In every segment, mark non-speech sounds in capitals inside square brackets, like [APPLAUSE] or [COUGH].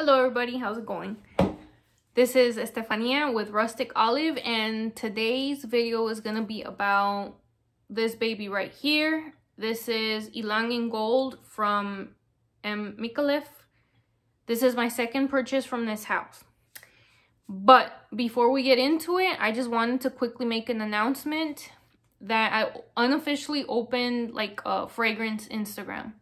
Hello everybody, how's it going? This is Estefania with Rustic Olive and today's video is going to be about this baby right here. This is Ylang in Gold from M. Micallef. This is my second purchase from this house. But before we get into it, I just wanted to quickly make an announcement that I unofficially opened like a fragrance Instagram.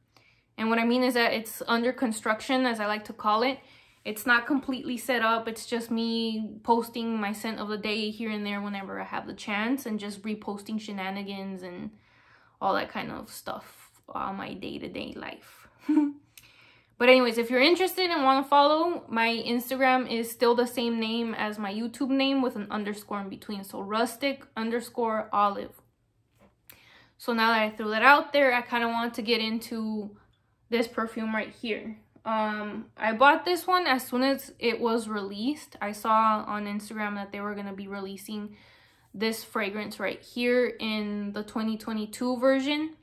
And what I mean is that it's under construction, as I like to call it. It's not completely set up. It's just me posting my scent of the day here and there whenever I have the chance and just reposting shenanigans and all that kind of stuff on my day-to-day -day life. [LAUGHS] but anyways, if you're interested and want to follow, my Instagram is still the same name as my YouTube name with an underscore in between. So rustic underscore olive. So now that I threw that out there, I kind of want to get into this perfume right here. Um, I bought this one as soon as it was released. I saw on Instagram that they were going to be releasing this fragrance right here in the 2022 version.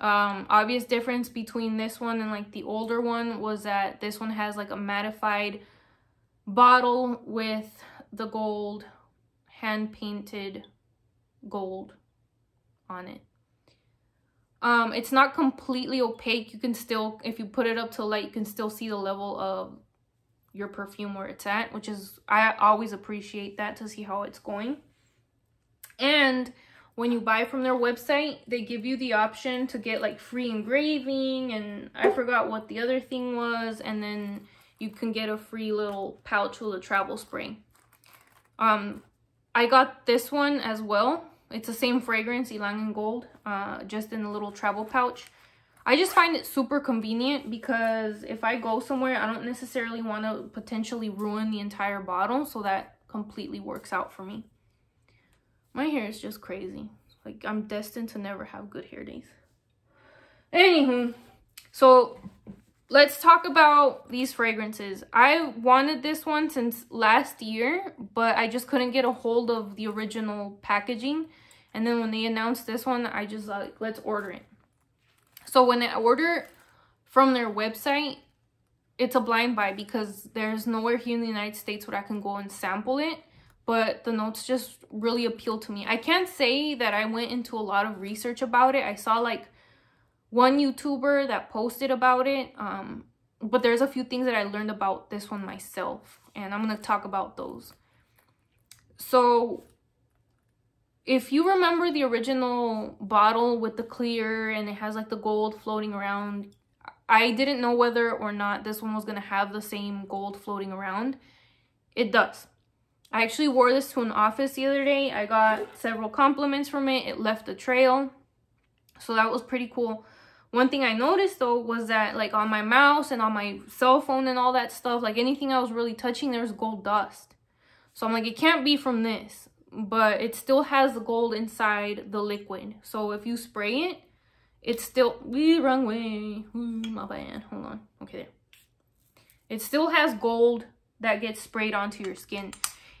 Um, obvious difference between this one and like the older one was that this one has like a mattified bottle with the gold hand painted gold on it. Um, it's not completely opaque. You can still, if you put it up to light, you can still see the level of your perfume where it's at, which is, I always appreciate that to see how it's going. And when you buy from their website, they give you the option to get like free engraving and I forgot what the other thing was. And then you can get a free little pouch with a travel spray. Um, I got this one as well it's the same fragrance, Ylang in Gold, uh, just in a little travel pouch. I just find it super convenient because if I go somewhere, I don't necessarily want to potentially ruin the entire bottle. So that completely works out for me. My hair is just crazy. Like I'm destined to never have good hair days. Anywho, so let's talk about these fragrances. I wanted this one since last year, but I just couldn't get a hold of the original packaging. And then when they announced this one, I just like, let's order it. So when I order from their website, it's a blind buy because there's nowhere here in the United States where I can go and sample it. But the notes just really appeal to me. I can't say that I went into a lot of research about it. I saw like one YouTuber that posted about it. Um, but there's a few things that I learned about this one myself. And I'm going to talk about those. So if you remember the original bottle with the clear and it has like the gold floating around, I didn't know whether or not this one was going to have the same gold floating around. It does. I actually wore this to an office the other day. I got several compliments from it. It left a trail. So that was pretty cool. One thing I noticed though was that like on my mouse and on my cell phone and all that stuff, like anything I was really touching, there's gold dust. So I'm like, it can't be from this but it still has the gold inside the liquid. So if you spray it, it's still, we wrong way, Ooh, my bad, hold on, okay. It still has gold that gets sprayed onto your skin.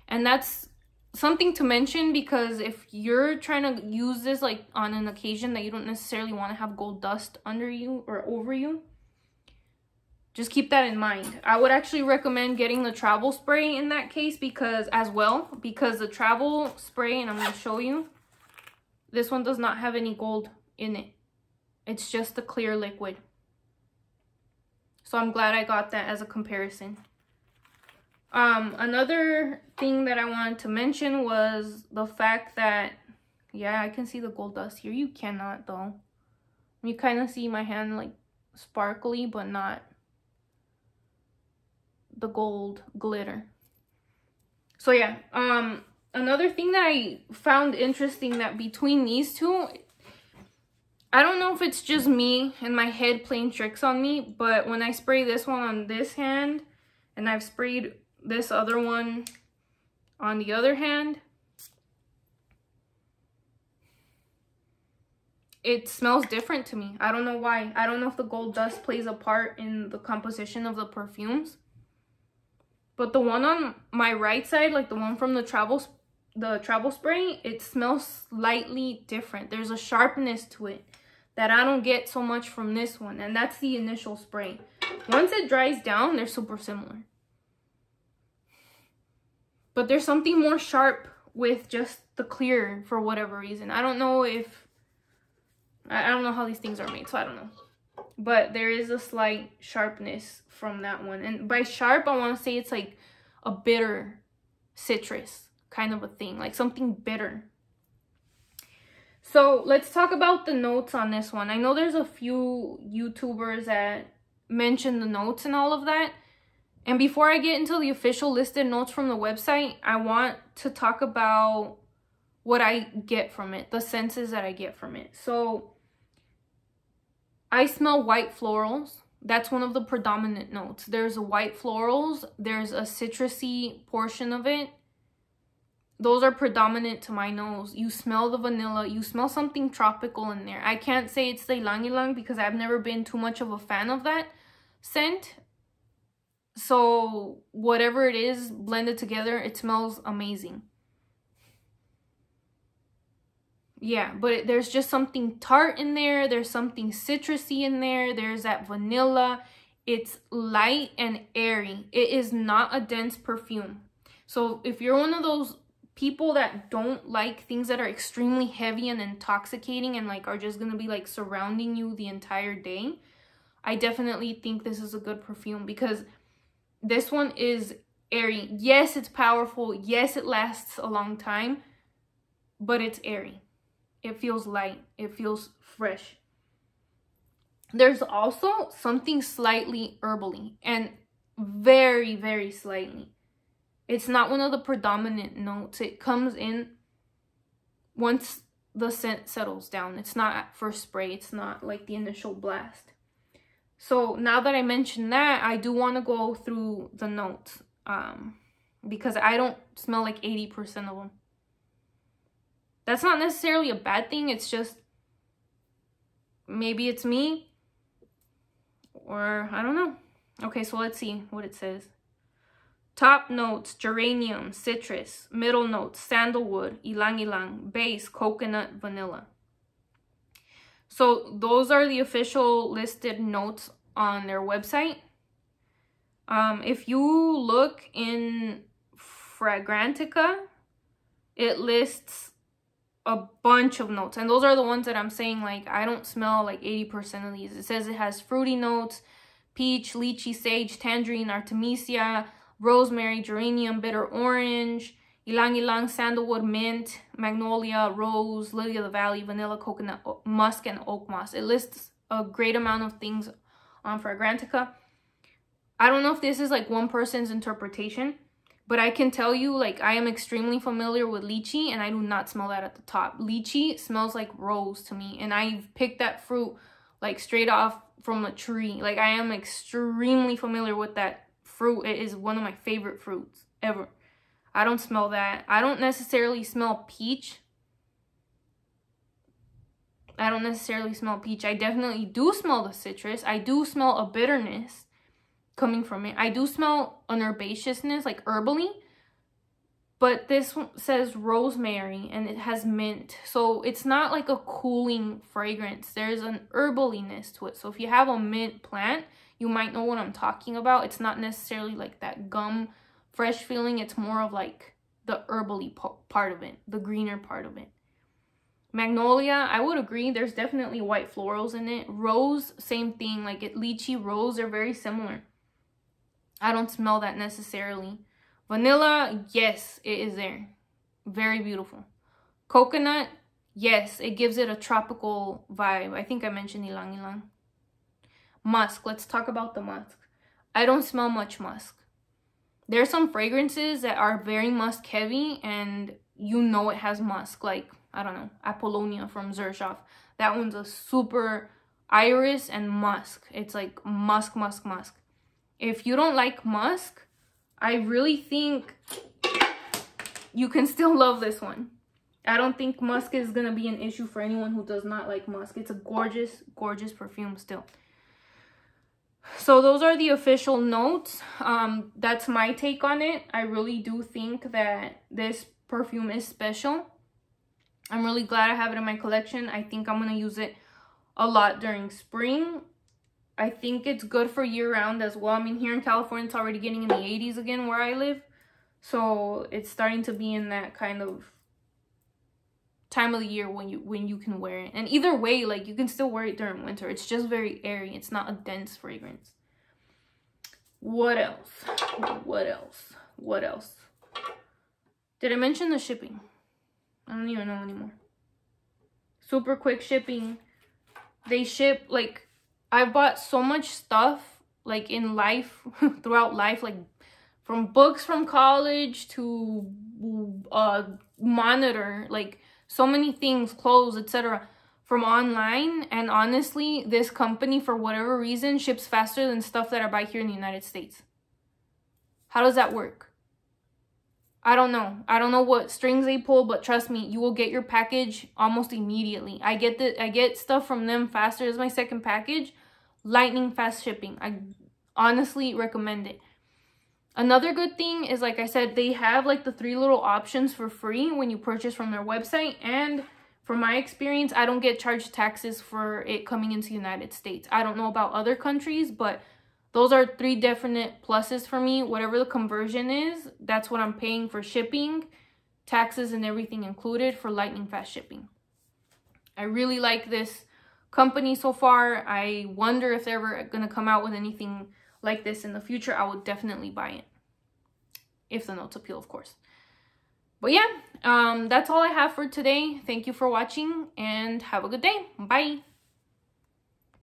And that's something to mention because if you're trying to use this like on an occasion that you don't necessarily want to have gold dust under you or over you, just keep that in mind. I would actually recommend getting the travel spray in that case because as well, because the travel spray, and I'm going to show you, this one does not have any gold in it. It's just a clear liquid. So I'm glad I got that as a comparison. Um, another thing that I wanted to mention was the fact that, yeah, I can see the gold dust here. You cannot though. You kind of see my hand like sparkly, but not the gold glitter. So yeah, um, another thing that I found interesting that between these two, I don't know if it's just me and my head playing tricks on me, but when I spray this one on this hand and I've sprayed this other one on the other hand, it smells different to me. I don't know why. I don't know if the gold dust plays a part in the composition of the perfumes. But the one on my right side, like the one from the travel the travel spray, it smells slightly different. There's a sharpness to it that I don't get so much from this one. And that's the initial spray. Once it dries down, they're super similar. But there's something more sharp with just the clear for whatever reason. I don't know if... I don't know how these things are made, so I don't know. But there is a slight sharpness from that one. And by sharp, I want to say it's like a bitter citrus kind of a thing. Like something bitter. So let's talk about the notes on this one. I know there's a few YouTubers that mention the notes and all of that. And before I get into the official listed notes from the website, I want to talk about what I get from it, the senses that I get from it. So I smell white florals. That's one of the predominant notes. There's a white florals. There's a citrusy portion of it those are predominant to my nose. You smell the vanilla. You smell something tropical in there. I can't say it's the ylang ylang because I've never been too much of a fan of that scent. So whatever it is blended together, it smells amazing. Yeah, but there's just something tart in there. There's something citrusy in there. There's that vanilla. It's light and airy. It is not a dense perfume. So if you're one of those people that don't like things that are extremely heavy and intoxicating and like are just gonna be like surrounding you the entire day i definitely think this is a good perfume because this one is airy yes it's powerful yes it lasts a long time but it's airy it feels light it feels fresh there's also something slightly herbally and very very slightly it's not one of the predominant notes. It comes in once the scent settles down. It's not at first spray. It's not like the initial blast. So now that I mentioned that, I do want to go through the notes. Um, because I don't smell like 80% of them. That's not necessarily a bad thing. It's just maybe it's me or I don't know. Okay, so let's see what it says. Top notes, geranium, citrus. Middle notes, sandalwood, ylang ylang. Base, coconut, vanilla. So those are the official listed notes on their website. Um, if you look in Fragrantica, it lists a bunch of notes. And those are the ones that I'm saying, like, I don't smell like 80% of these. It says it has fruity notes, peach, lychee, sage, tangerine, artemisia, rosemary, geranium, bitter orange, ylang ylang, sandalwood, mint, magnolia, rose, lily of the valley, vanilla, coconut, musk, and oak moss. It lists a great amount of things on Fragrantica. I don't know if this is like one person's interpretation, but I can tell you like I am extremely familiar with lychee and I do not smell that at the top. Lychee smells like rose to me and I've picked that fruit like straight off from a tree. Like I am extremely familiar with that fruit. It is one of my favorite fruits ever. I don't smell that. I don't necessarily smell peach. I don't necessarily smell peach. I definitely do smell the citrus. I do smell a bitterness coming from it. I do smell an herbaceousness, like herbally. But this says rosemary and it has mint. So it's not like a cooling fragrance. There's an herbaliness to it. So if you have a mint plant, you might know what I'm talking about. It's not necessarily like that gum fresh feeling. It's more of like the herbally part of it, the greener part of it. Magnolia, I would agree. There's definitely white florals in it. Rose, same thing. Like it, lychee, rose are very similar. I don't smell that necessarily. Vanilla, yes, it is there. Very beautiful. Coconut, yes, it gives it a tropical vibe. I think I mentioned ylang ylang. Musk. Let's talk about the musk. I don't smell much musk. There are some fragrances that are very musk heavy and you know it has musk. Like, I don't know, Apollonia from Xerjoff. That one's a super iris and musk. It's like musk, musk, musk. If you don't like musk, I really think you can still [LAUGHS] love this one. I don't think musk is going to be an issue for anyone who does not like musk. It's a gorgeous, gorgeous perfume still. So those are the official notes. Um, that's my take on it. I really do think that this perfume is special. I'm really glad I have it in my collection. I think I'm going to use it a lot during spring. I think it's good for year round as well. I mean, here in California, it's already getting in the 80s again where I live. So it's starting to be in that kind of time of the year when you when you can wear it. And either way, like you can still wear it during winter. It's just very airy. It's not a dense fragrance. What else? What else? What else? Did I mention the shipping? I don't even know anymore. Super quick shipping. They ship like I've bought so much stuff like in life [LAUGHS] throughout life like from books from college to uh monitor like so many things clothes etc from online. And honestly this company for whatever reason ships faster than stuff that i buy here in the united states. How does that work? I don't know. I don't know what strings they pull but trust me you will get your package almost immediately. I get the i get stuff from them faster as my second package lightning fast shipping i honestly recommend it Another good thing is, like I said, they have like the three little options for free when you purchase from their website. And from my experience, I don't get charged taxes for it coming into the United States. I don't know about other countries, but those are three definite pluses for me. Whatever the conversion is, that's what I'm paying for shipping, taxes and everything included for lightning fast shipping. I really like this company so far. I wonder if they're ever going to come out with anything like this in the future, I would definitely buy it. If the notes appeal, of course. But yeah, um, that's all I have for today. Thank you for watching and have a good day. Bye.